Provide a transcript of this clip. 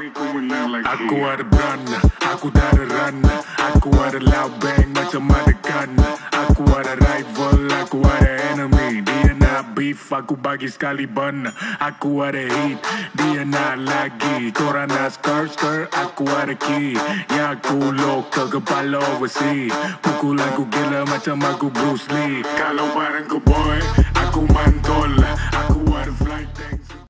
Aku ada brand, aku dah ada rana, Aku ada loud bang macam ada gun. Aku ada rival, aku ada enemy. Dia nak beef, aku bagi sekali bun. Aku ada heat, dia nak lagi. Korang nak skirt, skirt, aku ada key. Ya aku lokal, kepala overseas. Pukul aku gila macam aku Bruce Lee. Kalau bareng ku boy,